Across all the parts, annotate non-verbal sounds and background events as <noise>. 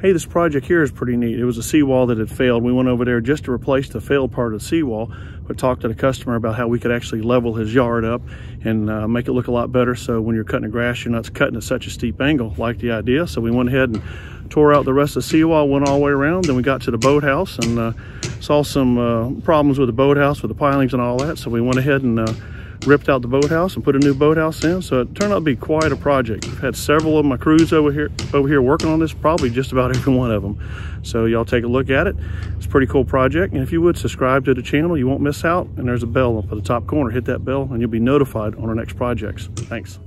hey, this project here is pretty neat. It was a seawall that had failed. We went over there just to replace the failed part of the seawall, but talked to the customer about how we could actually level his yard up and uh, make it look a lot better. So when you're cutting the grass, you're not cutting at such a steep angle. Like the idea. So we went ahead and tore out the rest of the seawall, went all the way around. Then we got to the boathouse and uh, saw some uh, problems with the boathouse with the pilings and all that. So we went ahead and uh, ripped out the boathouse and put a new boathouse in. So it turned out to be quite a project. We've had several of my crews over here over here working on this, probably just about <laughs> every one of them. So y'all take a look at it. It's a pretty cool project. And if you would subscribe to the channel, you won't miss out. And there's a bell up at the top corner. Hit that bell and you'll be notified on our next projects. Thanks.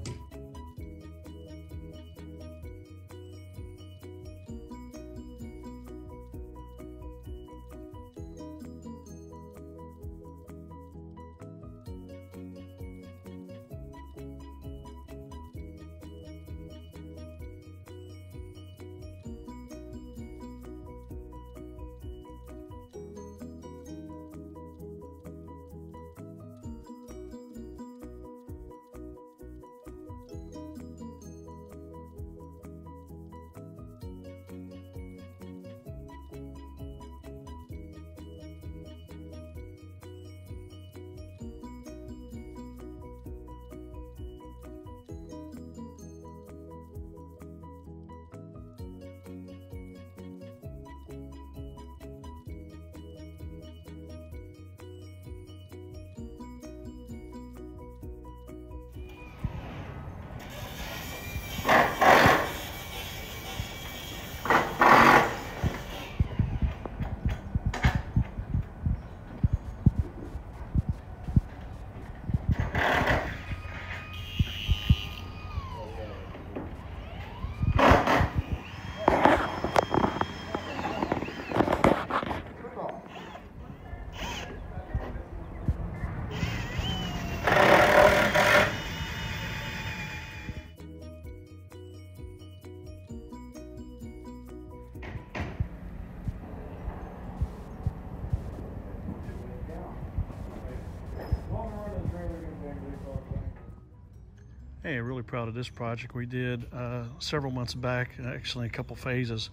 Hey, really proud of this project. We did uh, several months back, actually a couple phases.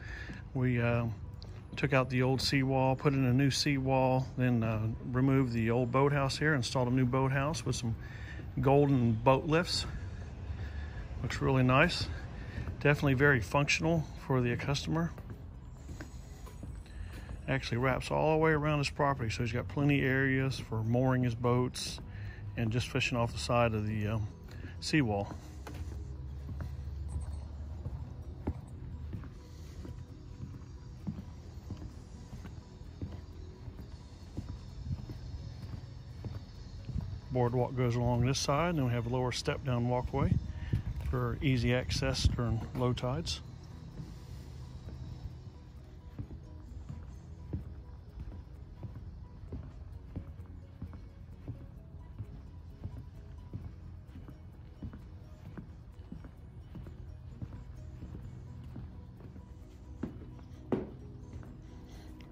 We uh, took out the old seawall, put in a new seawall, then uh, removed the old boathouse here, installed a new boathouse with some golden boat lifts. Looks really nice. Definitely very functional for the customer. Actually wraps all the way around his property, so he's got plenty areas for mooring his boats and just fishing off the side of the um, seawall. Boardwalk goes along this side, and then we have a lower step down walkway for easy access during low tides.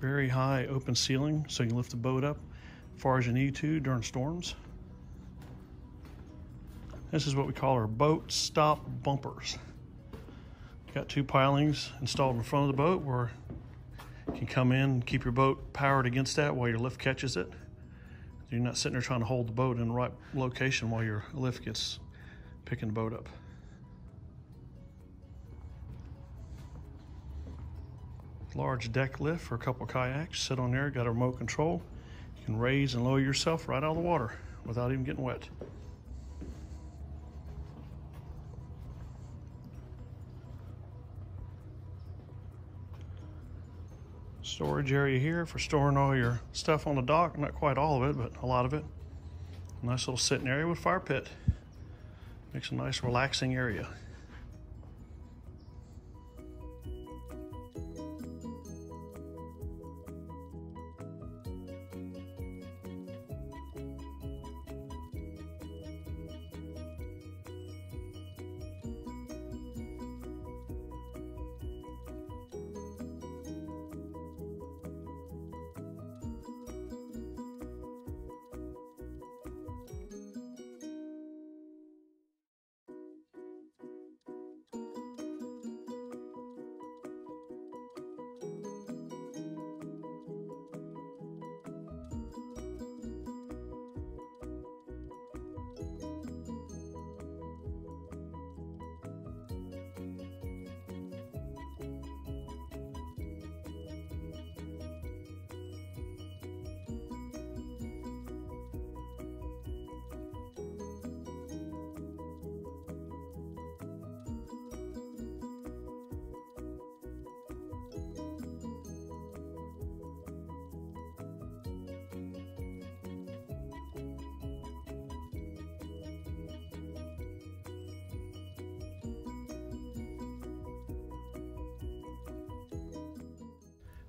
Very high open ceiling so you can lift the boat up as far as you need to during storms. This is what we call our boat stop bumpers. Got two pilings installed in front of the boat where you can come in and keep your boat powered against that while your lift catches it. You're not sitting there trying to hold the boat in the right location while your lift gets picking the boat up. Large deck lift for a couple kayaks. Sit on there, got a remote control. You can raise and lower yourself right out of the water without even getting wet. Storage area here for storing all your stuff on the dock. Not quite all of it, but a lot of it. Nice little sitting area with fire pit. Makes a nice relaxing area.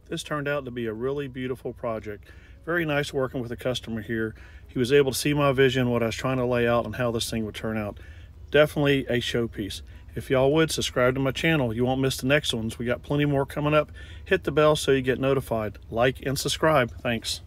This turned out to be a really beautiful project. Very nice working with the customer here. He was able to see my vision, what I was trying to lay out, and how this thing would turn out. Definitely a showpiece. If y'all would subscribe to my channel, you won't miss the next ones. We got plenty more coming up. Hit the bell so you get notified. Like and subscribe. Thanks.